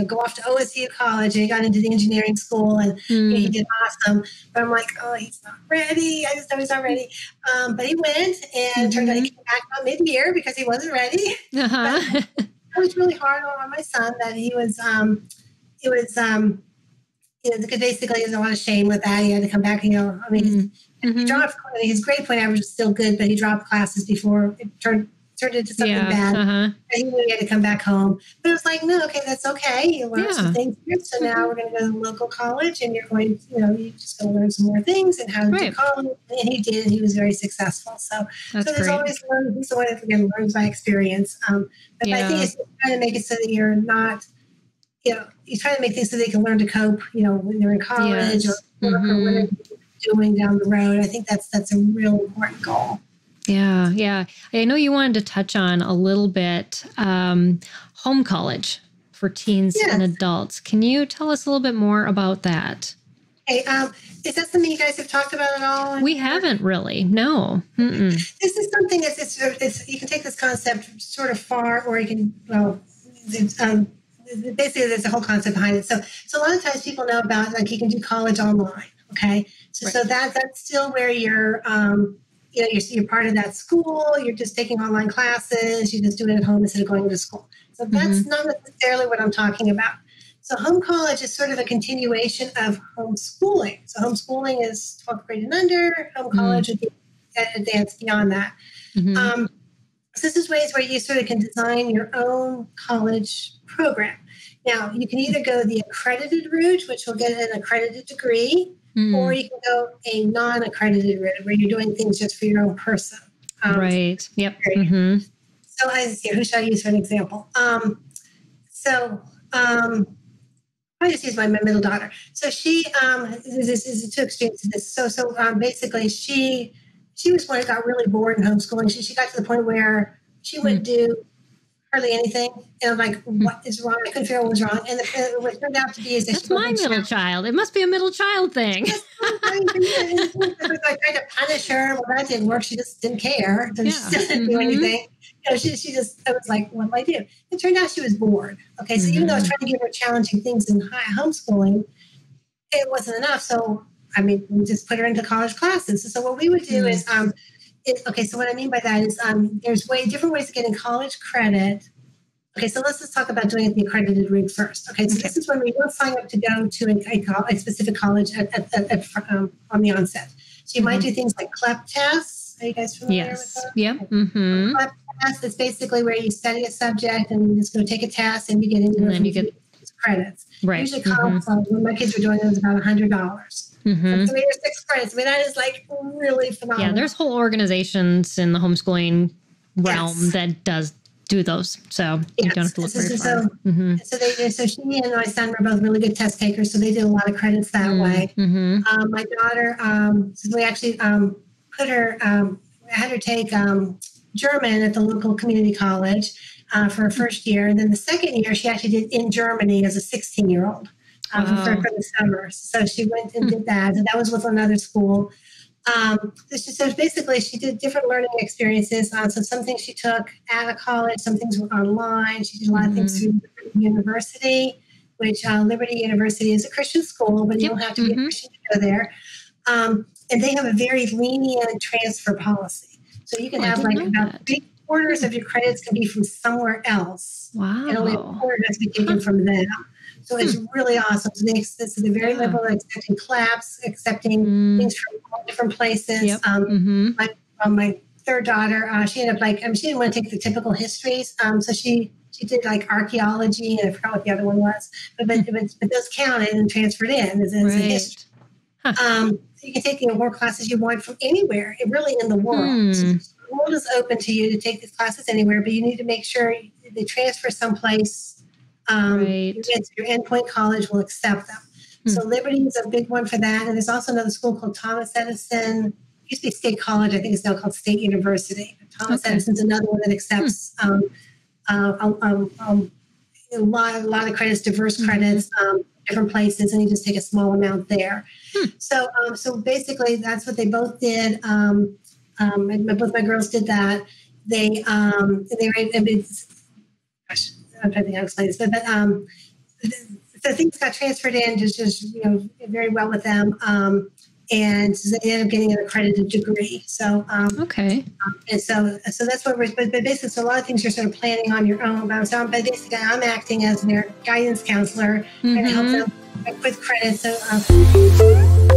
know, go off to OSU college and he got into the engineering school and mm. you know, he did awesome. But I'm like, oh, he's not ready. I just know he's not ready. Um, but he went and mm-hmm. turned out he mm-hmm. came back about mid year because he wasn't ready. Uh-huh. it was really hard on my son that he was, um, it was, um, you know, because basically there's a lot of shame with that. He had to come back, you know, I mean, mm-hmm. he dropped, his grade point average was still good, but he dropped classes before it turned turned into something yeah, bad. Uh-huh. And he knew he had to come back home. But it was like, no, okay, that's okay. You learned yeah. some things here. So now we're going to go to the local college and you're going, you know, you're just going to learn some more things and how to right. do college. And he did. And he was very successful. So, that's so there's great. always one, he's the one that again learns by experience. Um, but yeah. I think it's trying to make it so that you're not, you know, you try to make things so they can learn to cope, you know, when they're in college yes. or, mm-hmm. or whatever doing down the road. I think that's that's a real important goal. Yeah, yeah. I know you wanted to touch on a little bit um, home college for teens yes. and adults. Can you tell us a little bit more about that? Hey, um, is that something you guys have talked about at all? We haven't really. No. Mm-mm. This is something that's it's, it's, you can take this concept sort of far, or you can well, um, basically there's a whole concept behind it. So, so a lot of times people know about like you can do college online. Okay, so right. so that that's still where you're um, you know, you're, you're part of that school, you're just taking online classes, you just do it at home instead of going to school. So that's mm-hmm. not necessarily what I'm talking about. So home college is sort of a continuation of homeschooling. So homeschooling is 12th grade and under, home mm-hmm. college would be advanced beyond that. Mm-hmm. Um, so this is ways where you sort of can design your own college program. Now, you can either go the accredited route, which will get an accredited degree, Mm. Or you can go a non accredited route where you're doing things just for your own person. Um, right. Yep. Mm-hmm. So I see. Who should I use for an example? Um, so um, I just use my, my middle daughter. So she um, this is two extremes this. So so um, basically, she she was one that got really bored in homeschooling. She she got to the point where she would mm. do hardly anything. And I'm like, what is wrong? I couldn't figure out what was wrong. And the, what turned out to be is that that's my middle child. It must be a middle child thing. I tried to punish her. Well, that didn't work. She just didn't care. Yeah. She didn't mm-hmm. do anything. You know, she, she just, I was like, what do I do? It turned out she was bored. Okay. So mm-hmm. even though I was mm-hmm. trying to give her challenging things in high homeschooling, it wasn't enough. So, I mean, we just put her into college classes. So, what we would do mm-hmm. is, um, it, okay, so what I mean by that is um, there's way different ways of getting college credit. Okay, so let's just talk about doing it the accredited route first. Okay, so okay. this is when we don't sign up to go to a, a, a specific college at, at, at, um, on the onset. So you mm-hmm. might do things like CLEP tests. Are you guys familiar yes. with that? Yeah. Mm-hmm. CLEP test is basically where you study a subject and you just go take a test and you get into and then you get credits. Right. Usually costs, mm-hmm. when my kids were doing it, was about $100. Mm-hmm. three or six credits. I mean, that is like really phenomenal. Yeah, there's whole organizations in the homeschooling realm yes. that does do those. So yes. you don't have to look so, very far. So, mm-hmm. so they so she and my son were both really good test takers, so they did a lot of credits that mm-hmm. way. Um, my daughter, um, so we actually um, put her, um, I had her take um, German at the local community college uh, for her first year, and then the second year she actually did in Germany as a 16 year old um, wow. for, for, the summer. So she went and did that, and that was with another school. Um, so basically, she did different learning experiences. Uh, so some things she took at a college, some things were online. She did a lot of things mm-hmm. through university, which uh, Liberty University is a Christian school, but you don't have to be mm-hmm. a Christian to go there. Um, and they have a very lenient transfer policy. So you can oh, have like about that. three quarters of your credits can be from somewhere else. Wow. And only a quarter has to be taken from them. So it's hmm. really awesome. So, they, so they're very yeah. liberal, accepting CLEPs, accepting mm. things from all different places. Yep. Um, mm-hmm. my, um, my third daughter, uh, she ended up like, um, she didn't want to take the typical histories. Um, so she she did like archaeology, and I forgot what the other one was, but but, hmm. but, but those counted and transferred in as, as right. a history. Huh. Um, you can take you know, more classes you want from anywhere, really in the world. Hmm. So the world is open to you to take these classes anywhere, but you need to make sure they transfer someplace um, right. your, endpoint college will accept them. Hmm. So Liberty is a big one for that. And there's also another school called Thomas Edison. It used to be State College. I think it's now called State University. Thomas okay. Edison's another one that accepts hmm. um, uh, um, um, um, a, lot, a lot of credits, diverse hmm. credits, um, different places, and you just take a small amount there. Hmm. So, um, so basically, that's what they both did. Um, um, both my girls did that. They um, they were. I mean, gosh, I'm trying to think how to explain this, but, but um, so things got transferred in just, just you know very well with them. Um, and they ended up getting an accredited degree. So um, okay, um, and so so that's what we're. But, but, basically, so a lot of things you're sort of planning on your own. But, so, but basically, I'm acting as their guidance counselor, mm-hmm. trying to help them with credit. So. Um,